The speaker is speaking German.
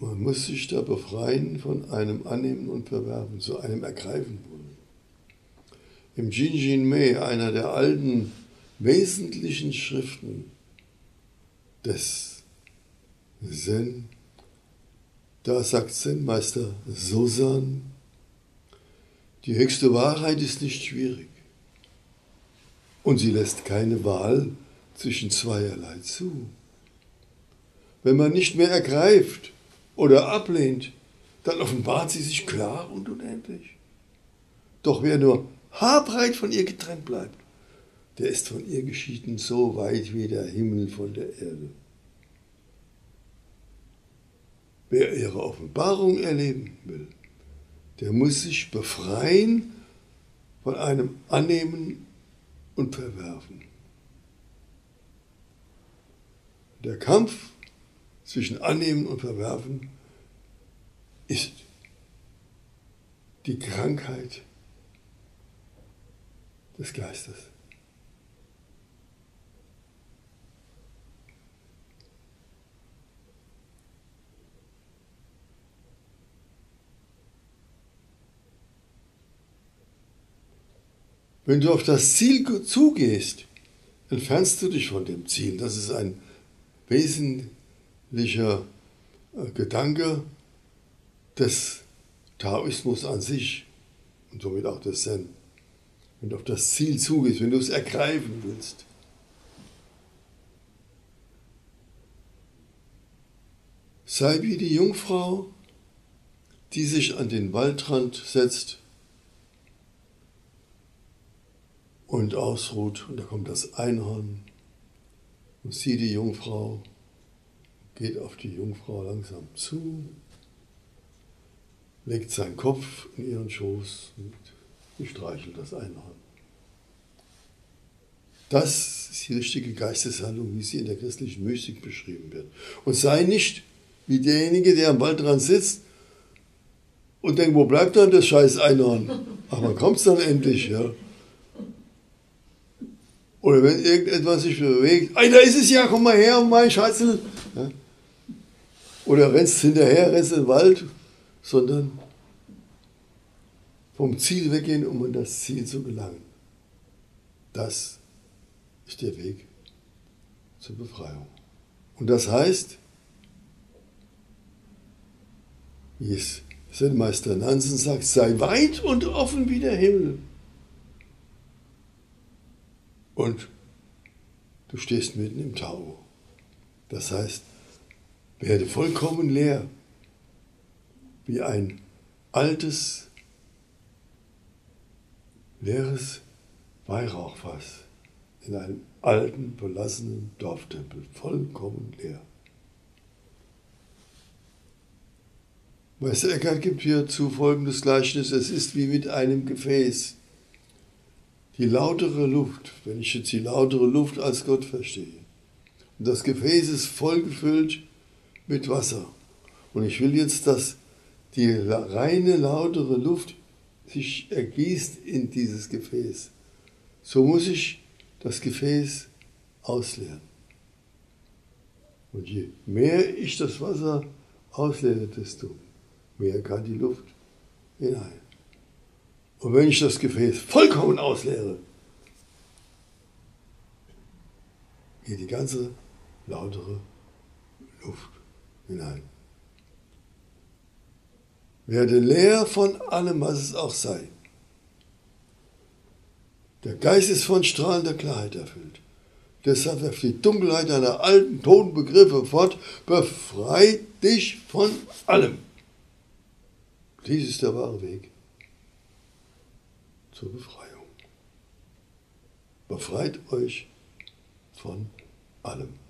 Man muss sich da befreien von einem Annehmen und Verwerfen, zu einem Ergreifen wollen. Im Jinjin Mei, einer der alten wesentlichen Schriften des Zen, da sagt Zen-Meister Sosan, die höchste Wahrheit ist nicht schwierig und sie lässt keine Wahl zwischen zweierlei zu. Wenn man nicht mehr ergreift oder ablehnt, dann offenbart sie sich klar und unendlich. Doch wer nur haarbreit von ihr getrennt bleibt, der ist von ihr geschieden so weit wie der Himmel von der Erde. Wer ihre Offenbarung erleben will, der muss sich befreien von einem Annehmen und Verwerfen. Der Kampf zwischen Annehmen und Verwerfen ist die Krankheit des Geistes. Wenn du auf das Ziel zugehst, entfernst du dich von dem Ziel. Das ist ein wesentlicher äh, Gedanke des Taoismus an sich und somit auch des Zen. Wenn du auf das Ziel zugehst, wenn du es ergreifen willst. Sei wie die Jungfrau, die sich an den Waldrand setzt und ausruht. Und da kommt das Einhorn und sieht die Jungfrau, geht auf die Jungfrau langsam zu, legt seinen Kopf in ihren Schoß und streichelt das Einhorn. Das ist die richtige Geisteshandlung, wie sie in der christlichen Mystik beschrieben wird. Und sei nicht wie derjenige, der am Waldrand sitzt und denkt, wo bleibt dann das scheiß Einhorn? Ach, wann kommt es dann endlich? Ja? Oder wenn irgendetwas sich bewegt, da ist es ja, komm mal her, mein Schatzel. Ja? Oder rennst hinterher, rennst in den Wald, sondern vom Ziel weggehen, um an das Ziel zu gelangen. Das ist der Weg zur Befreiung. Und das heißt, wie es Zen-Meister Nansen sagt, sei weit und offen wie der Himmel und du stehst mitten im Tau. Das heißt, werde vollkommen leer, wie ein altes, leeres Weihrauchfass in einem alten, verlassenen Dorftempel, vollkommen leer. Meister Eckhart gibt hierzu folgendes Gleichnis, es ist wie mit einem Gefäß, die lautere Luft, wenn ich jetzt die lautere Luft als Gott verstehe, und das Gefäß ist vollgefüllt mit Wasser. Und ich will jetzt, dass die reine lautere Luft sich ergießt in dieses Gefäß. So muss ich das Gefäß ausleeren. Und je mehr ich das Wasser ausleere, desto mehr kann die Luft hinein. Und wenn ich das Gefäß vollkommen ausleere, geht die ganze lautere Luft hinein. Werde leer von allem, was es auch sei. Der Geist ist von strahlender Klarheit erfüllt. Deshalb werft die Dunkelheit deiner alten, toten Begriffe fort, befreit dich von allem. Dies ist der wahre Weg zur Befreiung. Befreit euch von allem.